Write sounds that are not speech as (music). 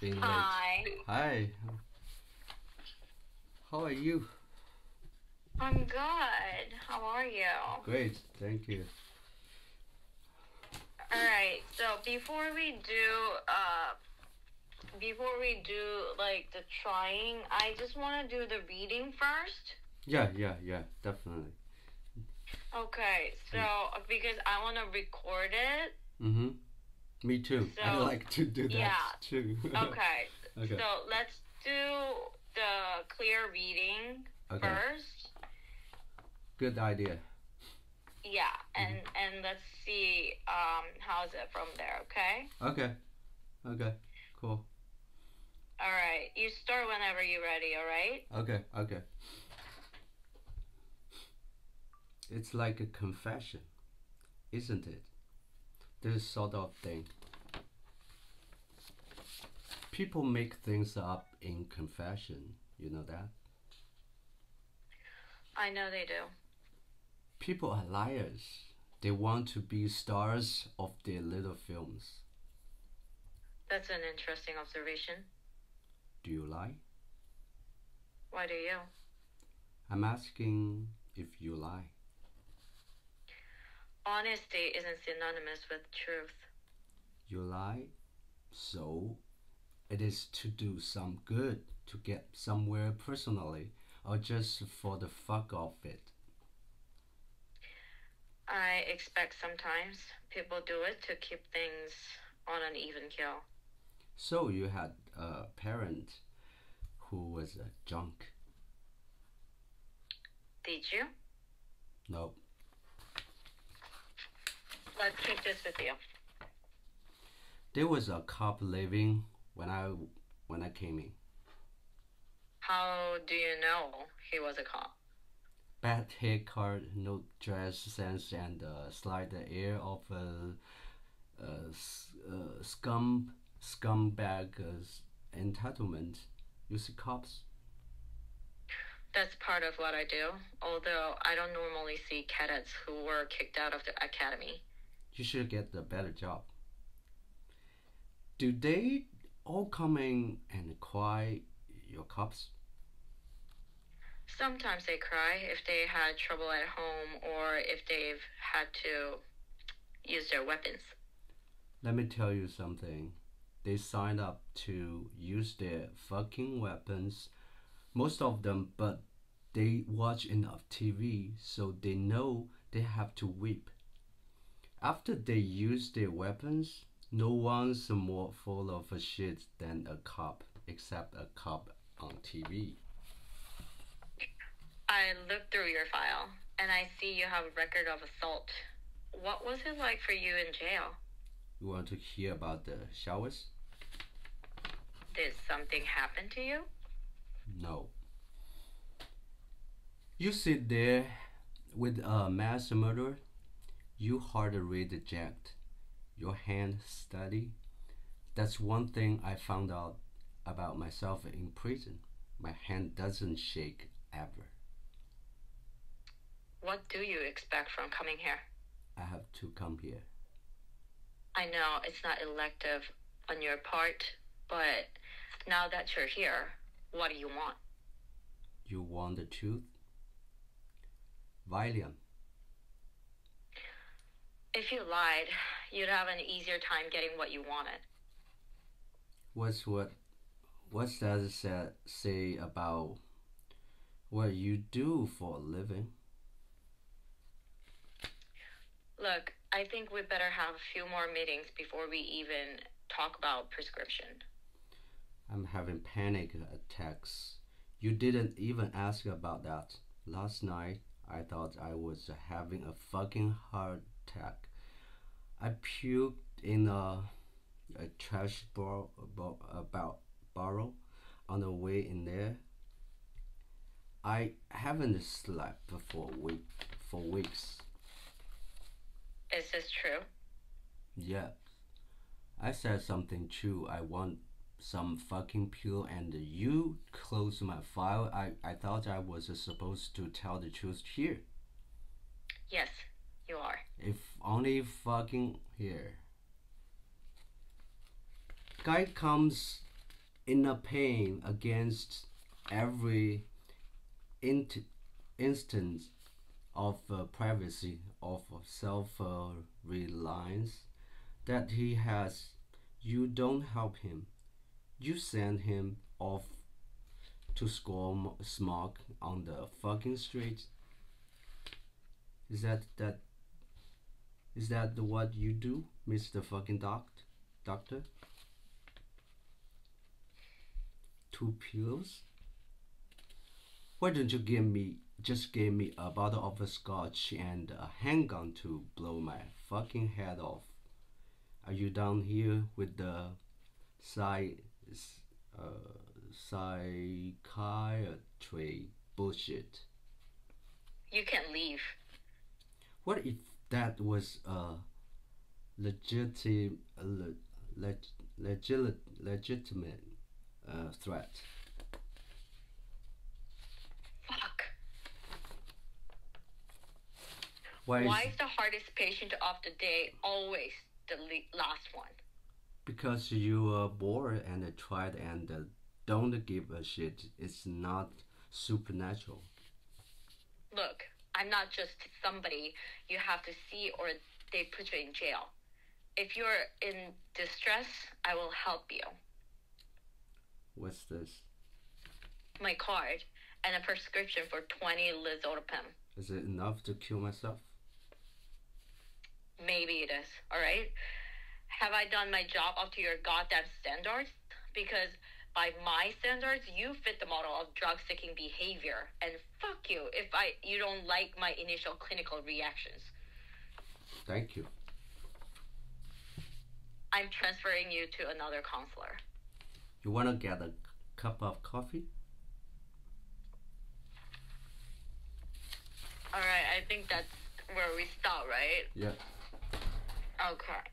being late. Hi. Hi. How are you? I'm good. How are you? Great, thank you. Alright, so before we do uh before we do like the trying, I just wanna do the reading first. Yeah, yeah, yeah, definitely. Okay, so because I wanna record it. Mm-hmm. Me too. I like to do that yeah. too. (laughs) Okay. okay. So let's do the clear reading okay. first. Good idea. Yeah, and and let's see um how's it from there, okay? Okay. Okay. Cool. Alright. You start whenever you're ready, alright? Okay. Okay. It's like a confession, isn't it? This sort of thing. People make things up in confession. You know that? I know they do. People are liars. They want to be stars of their little films. That's an interesting observation. Do you lie? Why do you? I'm asking if you lie. Honesty isn't synonymous with truth. You lie, so it is to do some good, to get somewhere personally, or just for the fuck of it. I expect sometimes people do it to keep things on an even keel. So you had a parent who was a junk. Did you? No, Let's keep this with you. there was a cop living when I when I came in. How do you know he was a cop? Bad haircut, no dress sense, and uh, slight air of a, a, a scum scumbag uh, entitlement. You see cops. That's part of what I do, although I don't normally see cadets who were kicked out of the academy. You should get a better job. Do they all come in and cry your cops? Sometimes they cry if they had trouble at home or if they've had to use their weapons. Let me tell you something. They sign up to use their fucking weapons, most of them, but they watch enough TV so they know they have to weep. After they use their weapons, no one's more full of a shit than a cop, except a cop on TV. I looked through your file and I see you have a record of assault. What was it like for you in jail? You want to hear about the showers? Did something happen to you? No. You sit there with a mass murder, you heart rate jacked, your hand steady. That's one thing I found out about myself in prison. My hand doesn't shake ever. What do you expect from coming here? I have to come here. I know it's not elective on your part, but now that you're here, what do you want? You want the truth? Valium. If you lied, you'd have an easier time getting what you wanted. What's what? What's that sa- say about what you do for a living? Look, I think we better have a few more meetings before we even talk about prescription. I'm having panic attacks. You didn't even ask about that. Last night, I thought I was having a fucking heart attack. I puked in a, a trash bar, bar, about barrel on the way in there. I haven't slept for week for weeks. Is this true? Yeah. I said something true. I want some fucking pill and you closed my file. I, I thought I was supposed to tell the truth here. Yes, you are. If only fucking here. Guy comes in a pain against every int- instance of uh, privacy, of self uh, reliance that he has. You don't help him. You send him off to score smog on the fucking street. Is that that? Is that the what you do, Mister Fucking Doc, Doctor? Two pills. Why don't you give me just give me a bottle of scotch and a handgun to blow my fucking head off? Are you down here with the psy, uh, psychiatry bullshit? You can leave. What if that was a legitimate, le, leg, legit, legitimate uh, threat? Fuck. Why? Why is, is the hardest patient of the day always the last one? because you are bored and tried and uh, don't give a shit. It's not supernatural. I'm not just somebody you have to see or they put you in jail. If you're in distress, I will help you. What's this? My card and a prescription for 20 Lizodapine. Is it enough to kill myself? Maybe it is, alright? Have I done my job up to your goddamn standards? Because by my standards, you fit the model of drug seeking behavior. And fuck you if I you don't like my initial clinical reactions. Thank you. I'm transferring you to another counselor. You wanna get a cup of coffee? Alright, I think that's where we start, right? Yeah. Okay.